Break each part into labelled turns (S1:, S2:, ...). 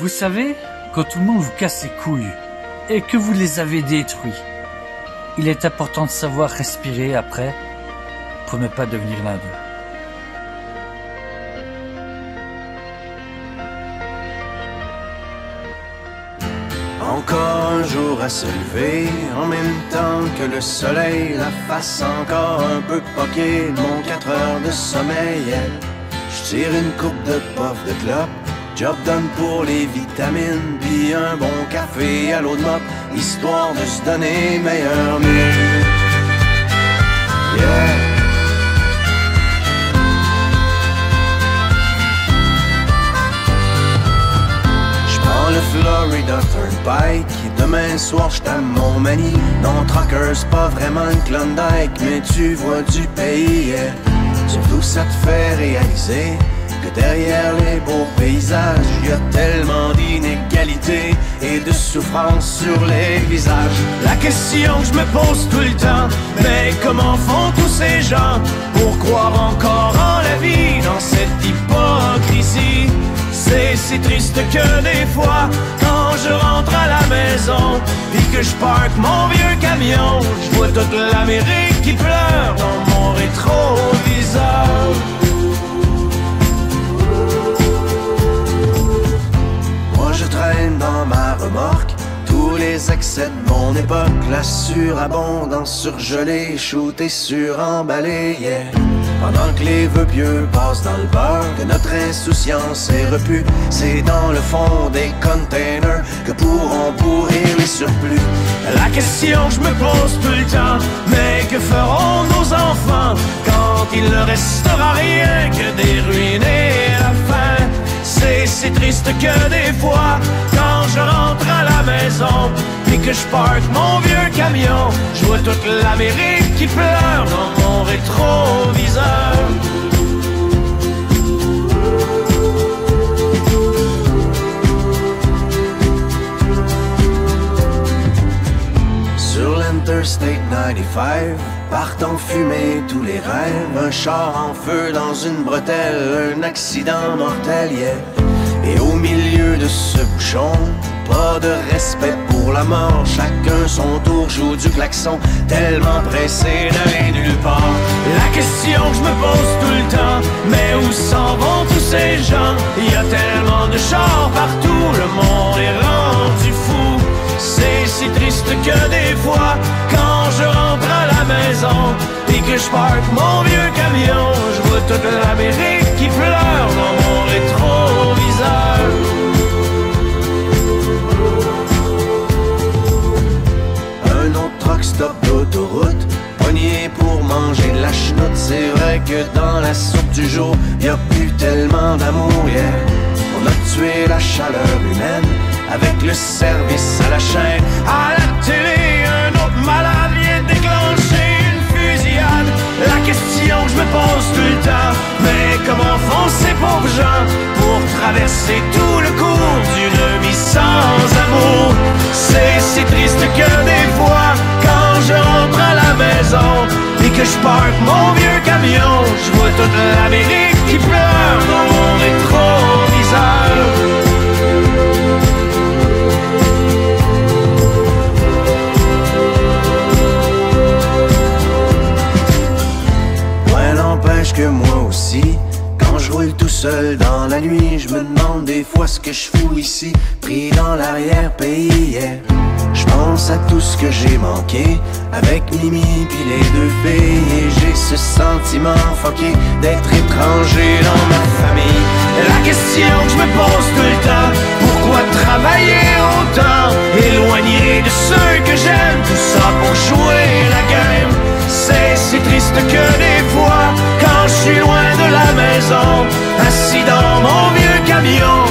S1: Vous savez, quand tout le monde vous casse les couilles et que vous les avez détruits, il est important de savoir respirer après pour ne pas devenir l'un d'eux.
S2: Encore un jour à se lever, en même temps que le soleil, la face encore un peu poquée, mon 4 heures de sommeil. Je tire une coupe de puff de clope, job done pour les vitamines, puis un bon café à l'eau de mop, histoire de se donner meilleur mieux. Yeah. J'prends le Florida Turnpike et demain soir j't'aime mon mani Non trucker c'est pas vraiment une Klondike mais tu vois du pays yeah. Surtout ça te fait réaliser derrière les beaux paysages y a tellement d'inégalités et de souffrance sur les visages La question que je me pose tout le temps mais comment font tous ces gens pour croire encore en la vie dans cette hypocrisie? C'est si triste que des fois, quand je rentre à la maison, puis que je parque mon vieux camion, je vois toute l'Amérique qui pleure dans mon rétroviseur. De mon époque, la surabondance surgelée, shootée, suremballée, yeah. Pendant que les vœux pieux passent dans le beurre, que notre insouciance est repue, c'est dans le fond des containers que pourront pourrir les surplus. La question que je me pose tout le temps, mais que feront nos enfants quand il ne restera rien que des ruines et la faim? C'est si triste que des fois, quand je rentre à la maison, puis que je parque mon vieux camion, je vois toute l'Amérique qui pleure dans mon rétroviseur. Sur l'Interstate 95, partent en fumée tous les rêves. Un char en feu dans une bretelle, un accident mortel, yeah. Et au milieu de ce bouchon, pas de respect pour la mort. Chacun son tour joue du klaxon, tellement pressé d'aller nulle part. La question que je me pose tout le temps, mais où s'en vont tous ces gens? Il y a tellement de chars partout, le monde est rendu fou. C'est si triste que des fois, quand je rentre à la maison, et que je parque mon vieux camion, je vois toute l'Amérique qui pleure Que dans la soupe du jour y a plus tellement d'amour yeah. On a tué la chaleur humaine Avec le service à la chaîne. À la télé un autre malade vient déclencher une fusillade. La question que je me pose tout le temps Mais comment font ces pauvres gens Pour traverser tout le cours d'une vie sans amour? C'est si triste que des fois Quand je rentre à la maison que je parque mon vieux camion Je vois toute l'Amérique qui pleure dans mon rétroviseur que moi aussi, quand je roule tout seul dans la nuit, je me demande des fois ce que je fous ici, pris dans l'arrière-pays. yeah. Je pense à tout ce que j'ai manqué avec Mimi puis les deux filles et j'ai ce sentiment fucké d'être étranger dans ma famille. La question que je me pose tout le temps, pourquoi travailler autant, éloigné de ceux que j'aime, tout ça pour jouer la game. C'est si triste que des fois, quand je suis loin de la maison, assis dans mon vieux camion,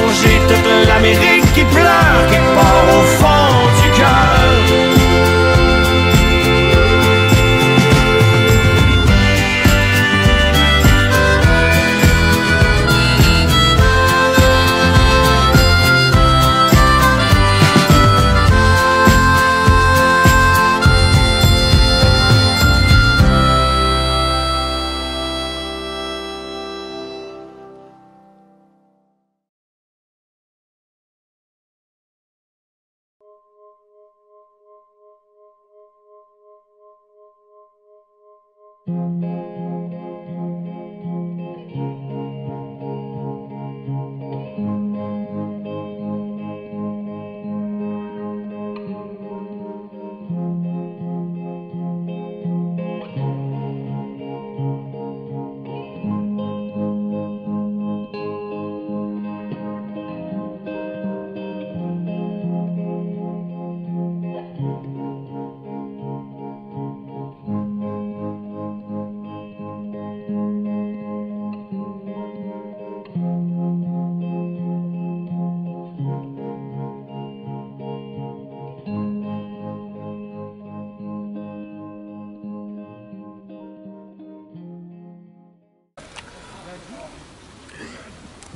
S2: Música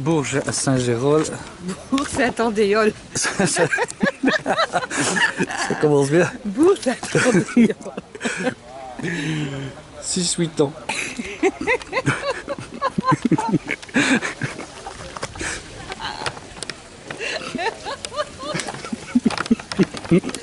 S1: Bourges à Saint-Gérol.
S3: Bourg Saint-Andéol.
S1: Ça commence bien.
S3: Bourg Saint-Andéol.
S1: 6-8 ans.